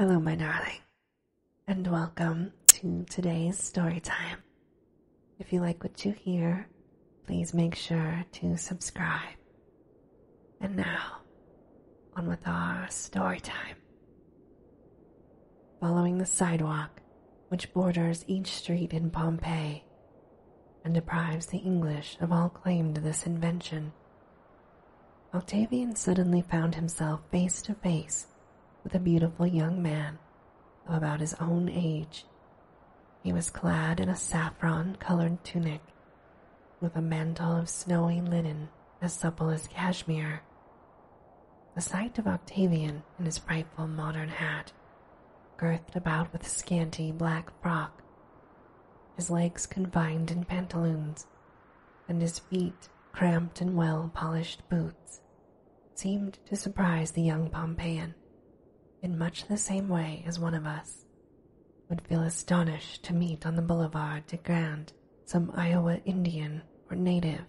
Hello, my darling, and welcome to today's story time. If you like what you hear, please make sure to subscribe. And now, on with our story time. Following the sidewalk, which borders each street in Pompeii and deprives the English of all claim to this invention, Octavian suddenly found himself face to face with a beautiful young man of about his own age. He was clad in a saffron colored tunic with a mantle of snowy linen as supple as cashmere. The sight of Octavian in his frightful modern hat, girthed about with a scanty black frock, his legs confined in pantaloons, and his feet cramped in well polished boots, seemed to surprise the young Pompeian in much the same way as one of us would feel astonished to meet on the Boulevard de Grande some Iowa Indian or native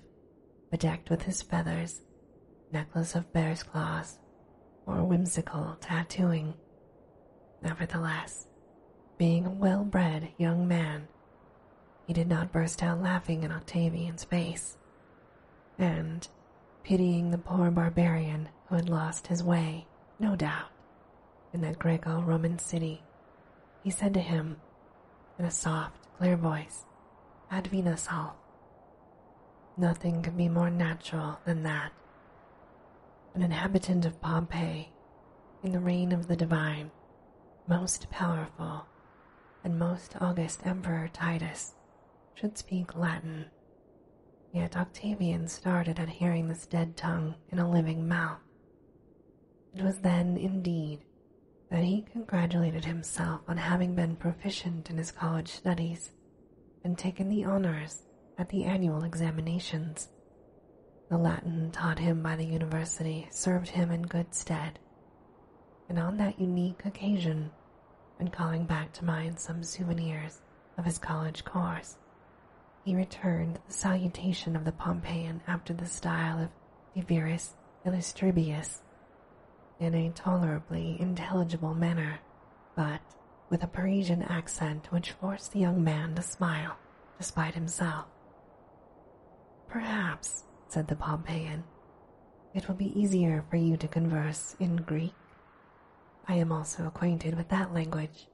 bedecked with his feathers, necklace of bear's claws, or whimsical tattooing. Nevertheless, being a well bred young man, he did not burst out laughing in Octavian's face, and, pitying the poor barbarian who had lost his way, no doubt, in that Greco Roman city, he said to him in a soft, clear voice, Advena Sal. Nothing could be more natural than that. An inhabitant of Pompeii, in the reign of the divine, most powerful, and most august Emperor Titus, should speak Latin. Yet Octavian started at hearing this dead tongue in a living mouth. It was then, indeed, that he congratulated himself on having been proficient in his college studies and taken the honors at the annual examinations. The Latin taught him by the university served him in good stead, and on that unique occasion, and calling back to mind some souvenirs of his college course, he returned the salutation of the Pompeian after the style of Viris Illustribus in a tolerably intelligible manner, but with a Parisian accent which forced the young man to smile despite himself. Perhaps, said the Pompeian, it will be easier for you to converse in Greek. I am also acquainted with that language,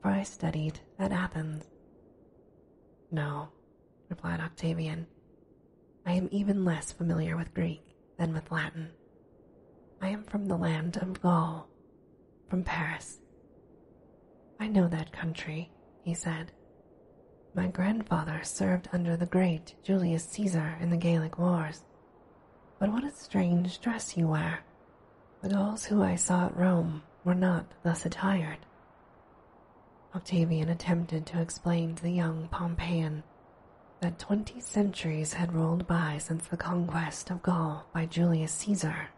for I studied at Athens. No, replied Octavian. I am even less familiar with Greek than with Latin. I am from the land of Gaul, from Paris. I know that country, he said. My grandfather served under the great Julius Caesar in the Gallic Wars. But what a strange dress you wear. The Gauls who I saw at Rome were not thus attired. Octavian attempted to explain to the young Pompeian that twenty centuries had rolled by since the conquest of Gaul by Julius Caesar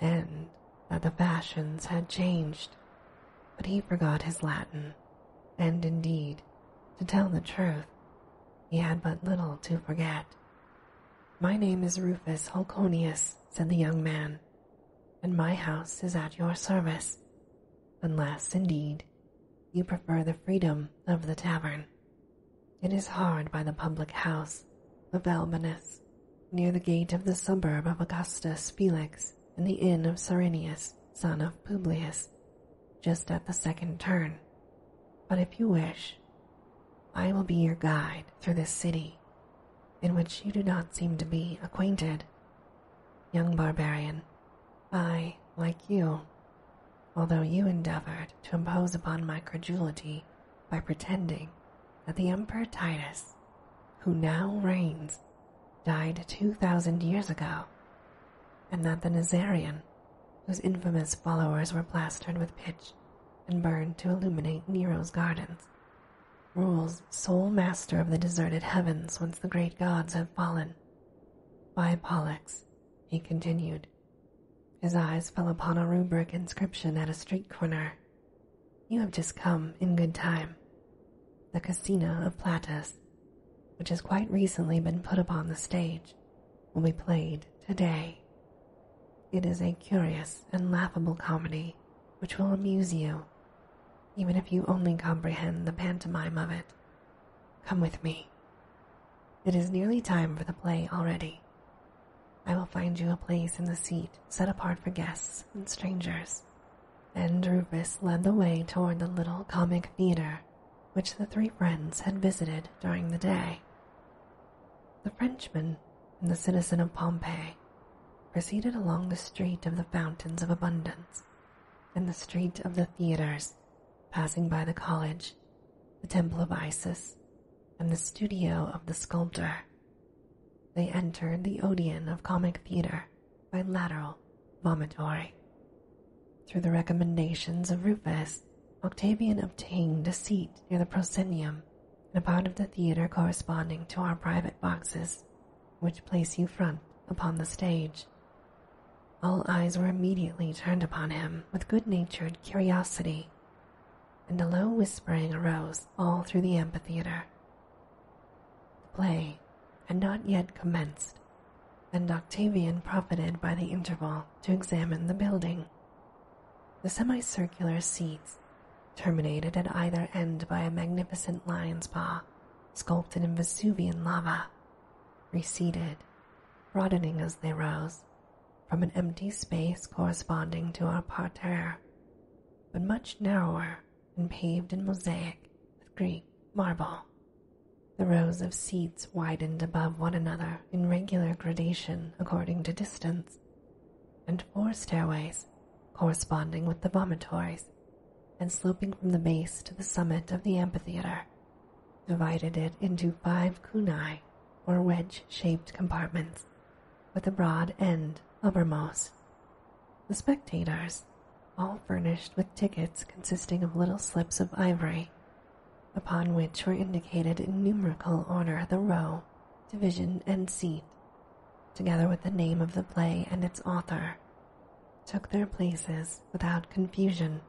and that the fashions had changed, but he forgot his Latin, and indeed, to tell the truth, he had but little to forget. My name is Rufus Holconius, said the young man, and my house is at your service, unless, indeed, you prefer the freedom of the tavern. It is hard by the public house of Albinus, near the gate of the suburb of Augustus Felix, in the inn of Cyrenius, son of Publius, just at the second turn. But if you wish, I will be your guide through this city, in which you do not seem to be acquainted. Young barbarian, I, like you, although you endeavored to impose upon my credulity by pretending that the Emperor Titus, who now reigns, died two thousand years ago and that the Nazarene, whose infamous followers were plastered with pitch and burned to illuminate Nero's gardens, rules sole master of the deserted heavens once the great gods have fallen. By Pollux, he continued. His eyes fell upon a rubric inscription at a street corner. You have just come in good time. The Casina of Plautus, which has quite recently been put upon the stage, will be played today. It is a curious and laughable comedy which will amuse you, even if you only comprehend the pantomime of it. Come with me. It is nearly time for the play already. I will find you a place in the seat set apart for guests and strangers. And Rufus led the way toward the little comic theater which the three friends had visited during the day. The Frenchman and the citizen of Pompeii proceeded along the street of the fountains of abundance and the street of the theaters, passing by the college, the temple of Isis, and the studio of the sculptor. They entered the Odeon of comic theater by lateral vomitory. Through the recommendations of Rufus, Octavian obtained a seat near the proscenium in a part of the theater corresponding to our private boxes, which place you front upon the stage. All eyes were immediately turned upon him with good natured curiosity, and a low whispering arose all through the amphitheater. The play had not yet commenced, and Octavian profited by the interval to examine the building. The semicircular seats, terminated at either end by a magnificent lion's paw sculpted in Vesuvian lava, receded, broadening as they rose from an empty space corresponding to our parterre, but much narrower and paved in mosaic with Greek marble. The rows of seats widened above one another in regular gradation according to distance, and four stairways, corresponding with the vomitories, and sloping from the base to the summit of the amphitheater, divided it into five cunei, or wedge shaped compartments, with a broad end uppermost. The spectators, all furnished with tickets consisting of little slips of ivory, upon which were indicated in numerical order the row, division, and seat, together with the name of the play and its author, took their places without confusion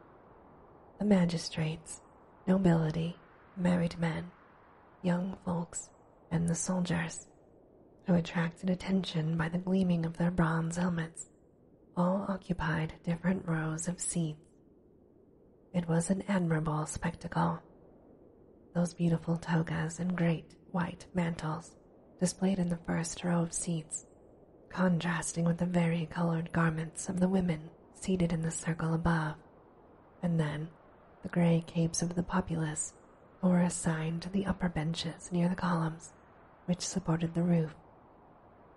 the magistrates, nobility, married men, young folks, and the soldiers, who attracted attention by the gleaming of their bronze helmets, all occupied different rows of seats. It was an admirable spectacle. Those beautiful togas and great white mantles displayed in the first row of seats, contrasting with the vari-colored garments of the women seated in the circle above, and then the gray capes of the populace who were assigned to the upper benches near the columns which supported the roof,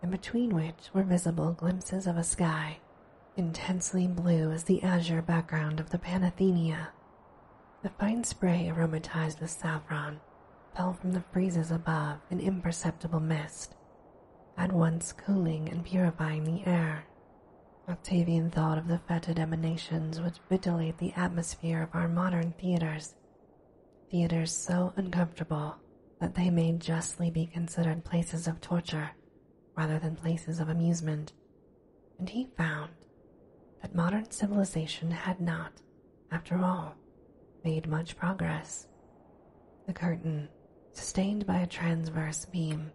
and between which were visible glimpses of a sky intensely blue as the azure background of the Panathenaea. The fine spray aromatized with saffron fell from the friezes above in imperceptible mist, at once cooling and purifying the air. Octavian thought of the fetid emanations which ventilate the atmosphere of our modern theaters. Theaters so uncomfortable that they may justly be considered places of torture rather than places of amusement. And he found that modern civilization had not, after all, made much progress. The curtain, sustained by a transverse beam,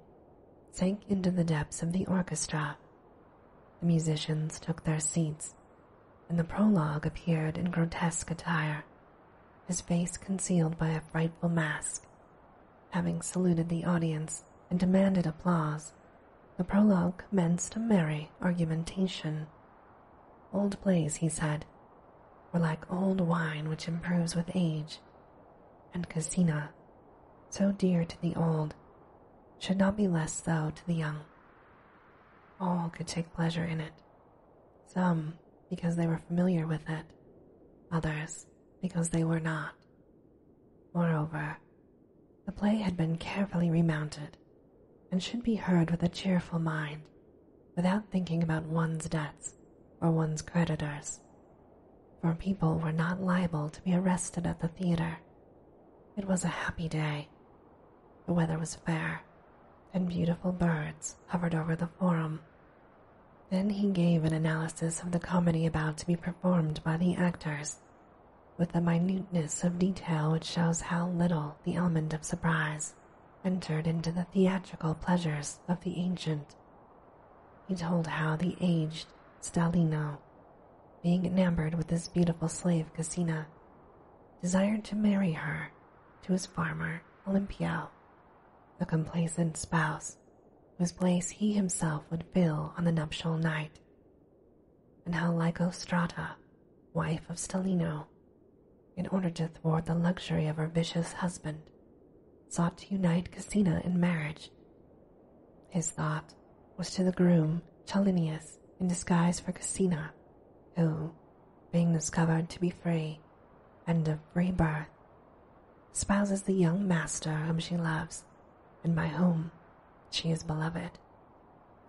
sank into the depths of the orchestra the musicians took their seats, and the prologue appeared in grotesque attire, his face concealed by a frightful mask. Having saluted the audience and demanded applause, the prologue commenced a merry argumentation. Old plays, he said, were like old wine which improves with age, and Casina, so dear to the old, should not be less so to the young. All could take pleasure in it. Some because they were familiar with it, others because they were not. Moreover, the play had been carefully remounted and should be heard with a cheerful mind without thinking about one's debts or one's creditors. For people were not liable to be arrested at the theater. It was a happy day. The weather was fair, and beautiful birds hovered over the forum. Then he gave an analysis of the comedy about to be performed by the actors, with a minuteness of detail which shows how little the element of surprise entered into the theatrical pleasures of the ancient. He told how the aged Stalino, being enamored with his beautiful slave Casina, desired to marry her to his farmer Olympio, the complacent spouse whose place he himself would fill on the nuptial night, and how Lycostrata, wife of Stalino, in order to thwart the luxury of her vicious husband, sought to unite Casina in marriage. His thought was to the groom Chalinius in disguise for Casina, who, being discovered to be free and of free birth, spouses the young master whom she loves and by whom she is beloved.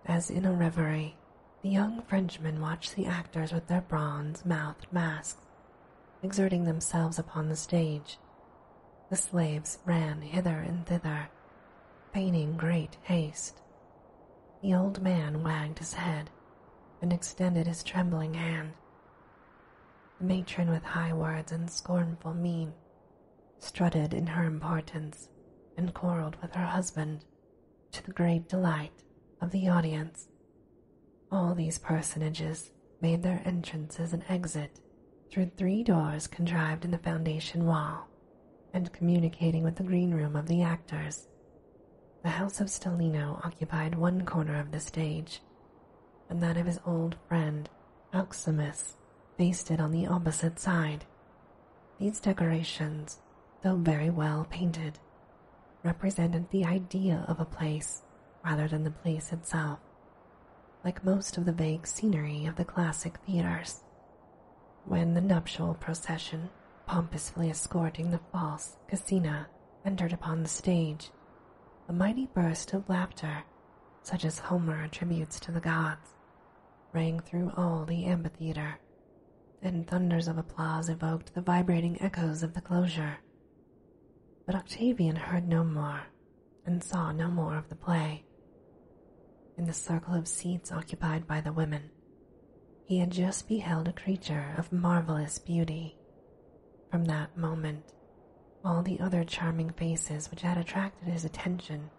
As in a reverie, the young Frenchmen watched the actors with their bronze mouthed masks, exerting themselves upon the stage. The slaves ran hither and thither, feigning great haste. The old man wagged his head and extended his trembling hand. The matron, with high words and scornful mien, strutted in her importance and quarreled with her husband to the great delight of the audience. All these personages made their entrances and exit through three doors contrived in the foundation wall and communicating with the green room of the actors. The house of Stalino occupied one corner of the stage, and that of his old friend Alcimus faced it on the opposite side. These decorations, though very well painted, represented the idea of a place rather than the place itself, like most of the vague scenery of the classic theaters. When the nuptial procession, pompously escorting the false Casina, entered upon the stage, a mighty burst of laughter, such as Homer attributes to the gods, rang through all the amphitheater, and thunders of applause evoked the vibrating echoes of the closure. But Octavian heard no more and saw no more of the play. In the circle of seats occupied by the women, he had just beheld a creature of marvelous beauty. From that moment, all the other charming faces which had attracted his attention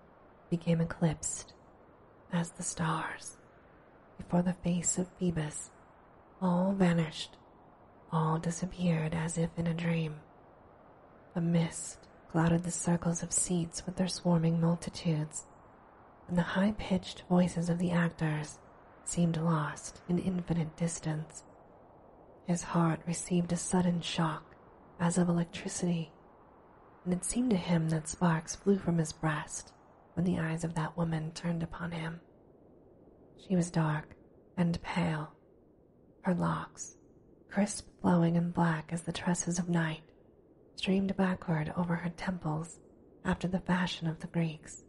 became eclipsed as the stars. Before the face of Phoebus, all vanished, all disappeared as if in a dream. A mist clouded the circles of seats with their swarming multitudes, and the high pitched voices of the actors seemed lost in infinite distance. His heart received a sudden shock as of electricity, and it seemed to him that sparks flew from his breast when the eyes of that woman turned upon him. She was dark and pale, her locks, crisp flowing and black as the tresses of night, streamed backward over her temples after the fashion of the Greeks,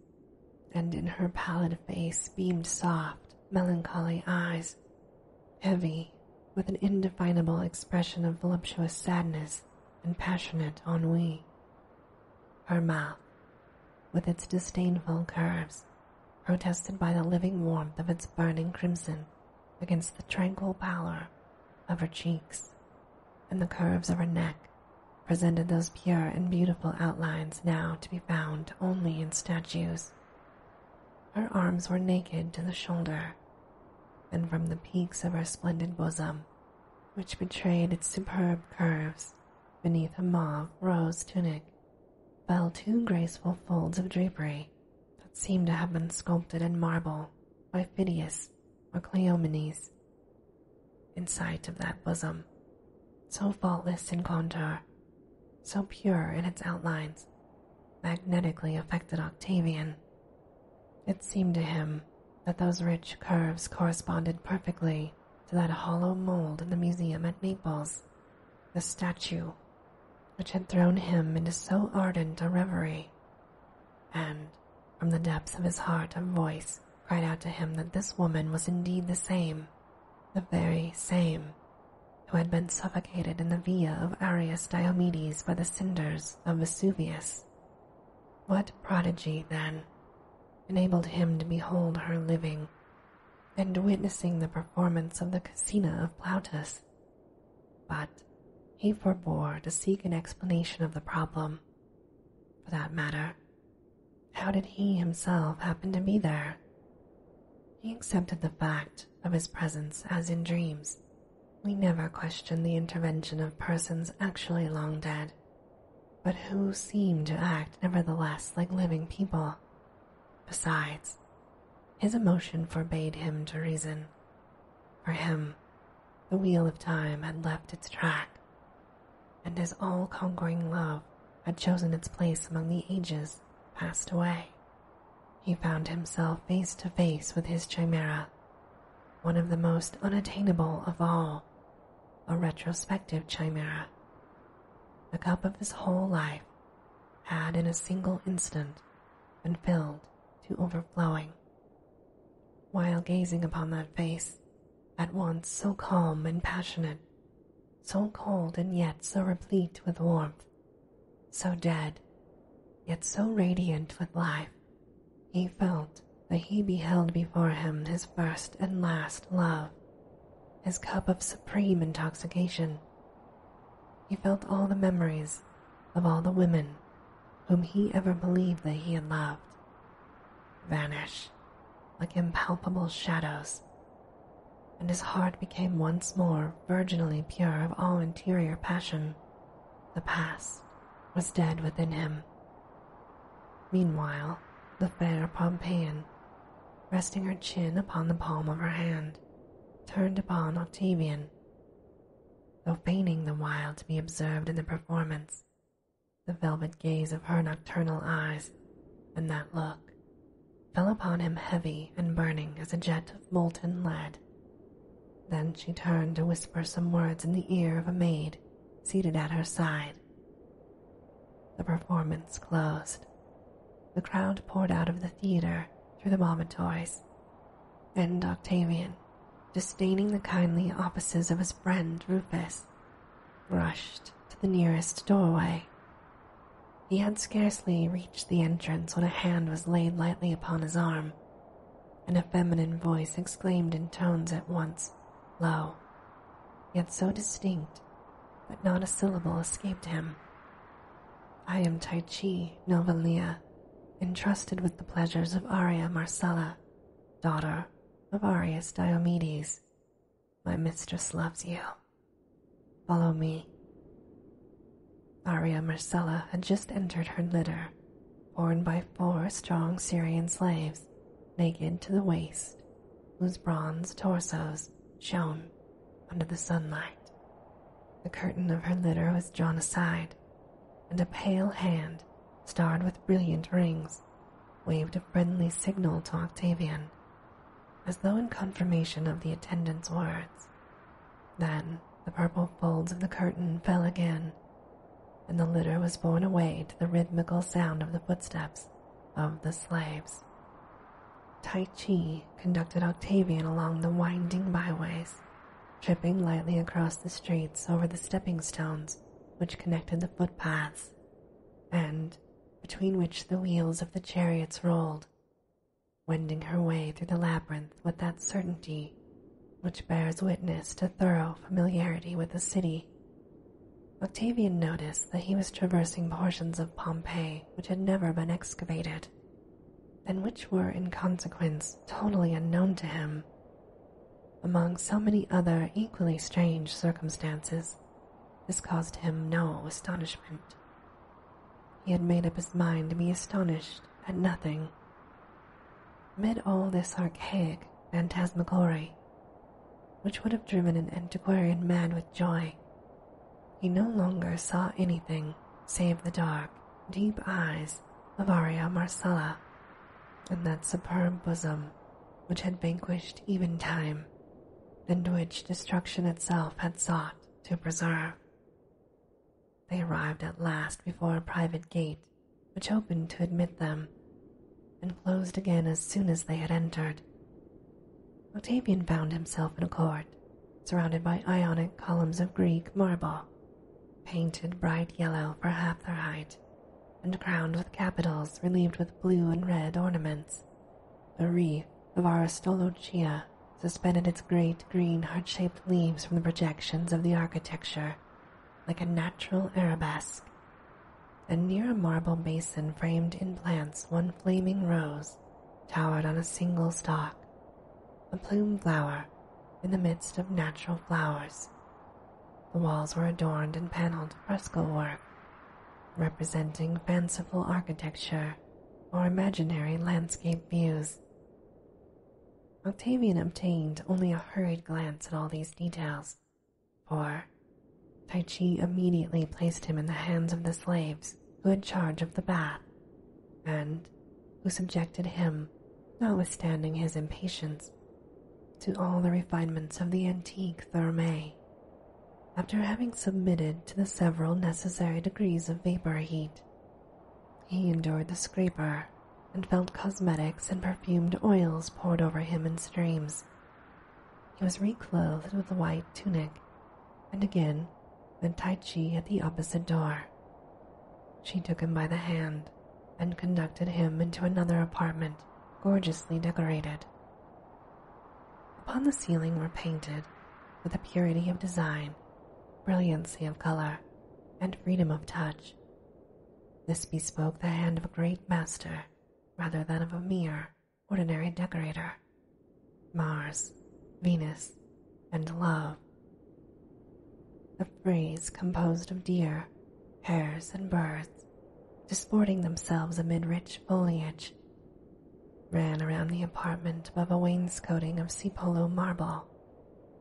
and in her pallid face beamed soft, melancholy eyes, heavy with an indefinable expression of voluptuous sadness and passionate ennui. Her mouth, with its disdainful curves, protested by the living warmth of its burning crimson against the tranquil pallor of her cheeks, and the curves of her neck presented those pure and beautiful outlines now to be found only in statues. Her arms were naked to the shoulder, and from the peaks of her splendid bosom, which betrayed its superb curves beneath a mauve rose tunic, fell two graceful folds of drapery that seemed to have been sculpted in marble by Phidias or Cleomenes. In sight of that bosom, so faultless in contour, so pure in its outlines, magnetically affected Octavian. It seemed to him that those rich curves corresponded perfectly to that hollow mold in the museum at Naples, the statue which had thrown him into so ardent a reverie. And from the depths of his heart, a voice cried out to him that this woman was indeed the same, the very same who had been suffocated in the via of Arrius Diomedes by the cinders of Vesuvius. What prodigy, then, enabled him to behold her living and witnessing the performance of the Casina of Plautus? But he forbore to seek an explanation of the problem. For that matter, how did he himself happen to be there? He accepted the fact of his presence as in dreams we never question the intervention of persons actually long dead but who seem to act nevertheless like living people. Besides, his emotion forbade him to reason. For him, the wheel of time had left its track, and his all conquering love had chosen its place among the ages passed away. He found himself face to face with his chimera, one of the most unattainable of all, a retrospective chimera. The cup of his whole life had in a single instant been filled to overflowing. While gazing upon that face, at once so calm and passionate, so cold and yet so replete with warmth, so dead, yet so radiant with life, he felt that he beheld before him his first and last love, his cup of supreme intoxication. He felt all the memories of all the women whom he ever believed that he had loved vanish like impalpable shadows, and his heart became once more virginally pure of all interior passion. The past was dead within him. Meanwhile, the fair Pompeian, resting her chin upon the palm of her hand, turned upon Octavian. Though feigning the while to be observed in the performance, the velvet gaze of her nocturnal eyes and that look fell upon him heavy and burning as a jet of molten lead. Then she turned to whisper some words in the ear of a maid seated at her side. The performance closed. The crowd poured out of the theater through the vomitories, and Octavian, disdaining the kindly offices of his friend Rufus, rushed to the nearest doorway he had scarcely reached the entrance when a hand was laid lightly upon his arm, and a feminine voice exclaimed in tones at once low, yet so distinct that not a syllable escaped him. I am Tyche Novalia, entrusted with the pleasures of Arria Marcella, daughter of Arrius Diomedes. My mistress loves you. Follow me. Arria Marcella had just entered her litter, borne by four strong Syrian slaves, naked to the waist, whose bronze torsos shone under the sunlight. The curtain of her litter was drawn aside, and a pale hand, starred with brilliant rings, waved a friendly signal to Octavian, as though in confirmation of the attendant's words. Then the purple folds of the curtain fell again, and the litter was borne away to the rhythmical sound of the footsteps of the slaves. Tyche conducted Octavian along the winding byways, tripping lightly across the streets over the stepping stones which connected the footpaths, and between which the wheels of the chariots rolled, wending her way through the labyrinth with that certainty which bears witness to thorough familiarity with the city. Octavian noticed that he was traversing portions of Pompeii which had never been excavated, and which were in consequence totally unknown to him. Among so many other equally strange circumstances, this caused him no astonishment. He had made up his mind to be astonished at nothing. Amid all this archaic phantasmagory, which would have driven an antiquarian mad with joy, he no longer saw anything save the dark, deep eyes of Arria Marcella and that superb bosom which had vanquished even time and which destruction itself had sought to preserve. They arrived at last before a private gate which opened to admit them and closed again as soon as they had entered. Octavian found himself in a court surrounded by ionic columns of Greek marble painted bright yellow for half their height, and crowned with capitals relieved with blue and red ornaments. A wreath of Aristolochia suspended its great green heart shaped leaves from the projections of the architecture like a natural arabesque. And near a marble basin framed in plants, one flaming rose towered on a single stalk, a plume flower in the midst of natural flowers. The walls were adorned and paneled fresco work, representing fanciful architecture or imaginary landscape views. Octavian obtained only a hurried glance at all these details, for Tyche immediately placed him in the hands of the slaves who had charge of the bath, and who subjected him, notwithstanding his impatience, to all the refinements of the antique thermae. After having submitted to the several necessary degrees of vapor heat, he endured the scraper and felt cosmetics and perfumed oils poured over him in streams. He was reclothed with a white tunic, and again met Tyche at the opposite door. She took him by the hand and conducted him into another apartment gorgeously decorated. Upon the ceiling were painted, with a purity of design, brilliancy of color, and freedom of touch. This bespoke the hand of a great master rather than of a mere ordinary decorator. Mars, Venus, and Love. The frieze composed of deer, hares, and birds, disporting themselves amid rich foliage, ran around the apartment above a wainscoting of Cipolo marble,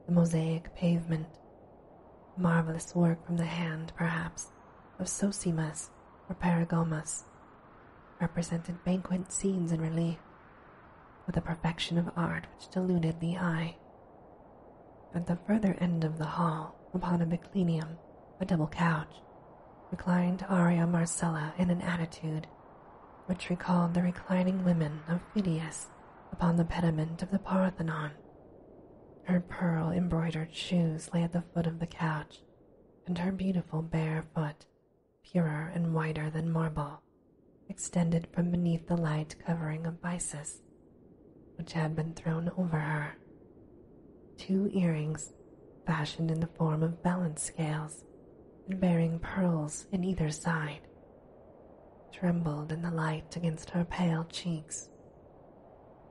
the mosaic pavement, marvelous work from the hand, perhaps, of Sosimus or Paragomus, represented banquet scenes in relief, with a perfection of art which deluded the eye. At the further end of the hall, upon a biclinium, a double couch, reclined Arria Marcella in an attitude which recalled the reclining women of Phidias upon the pediment of the Parthenon. Her pearl embroidered shoes lay at the foot of the couch, and her beautiful bare foot, purer and whiter than marble, extended from beneath the light covering of byssus, which had been thrown over her. Two earrings, fashioned in the form of balance scales and bearing pearls in either side, trembled in the light against her pale cheeks.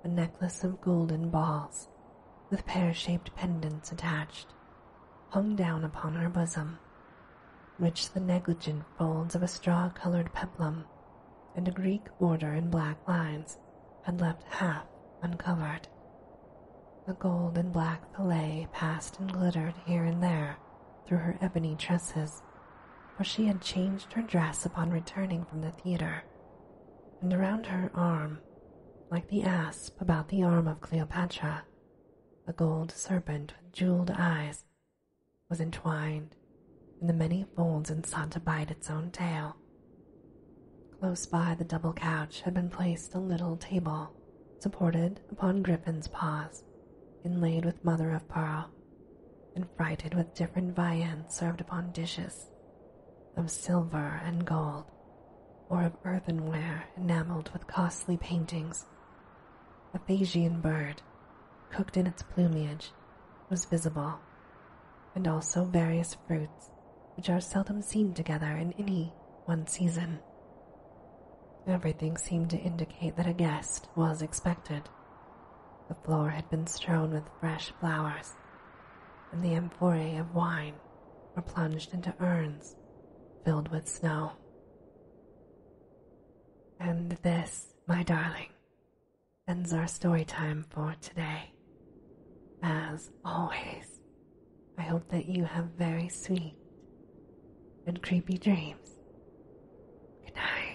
A necklace of golden balls, with pear shaped pendants attached, hung down upon her bosom, which the negligent folds of a straw colored peplum and a Greek border in black lines had left half uncovered. The gold and black fillet passed and glittered here and there through her ebony tresses, for she had changed her dress upon returning from the theater, and around her arm, like the asp about the arm of Cleopatra, a gold serpent with jeweled eyes was entwined in the many folds and sought to bite its own tail. Close by the double couch had been placed a little table, supported upon griffin's paws, inlaid with mother of pearl, and freighted with different viands served upon dishes of silver and gold, or of earthenware enameled with costly paintings. A Phasian bird, cooked in its plumage, was visible, and also various fruits which are seldom seen together in any one season. Everything seemed to indicate that a guest was expected. The floor had been strewn with fresh flowers, and the amphorae of wine were plunged into urns filled with snow. And this, my darling, ends our story time for today. As always, I hope that you have very sweet and creepy dreams. Good night.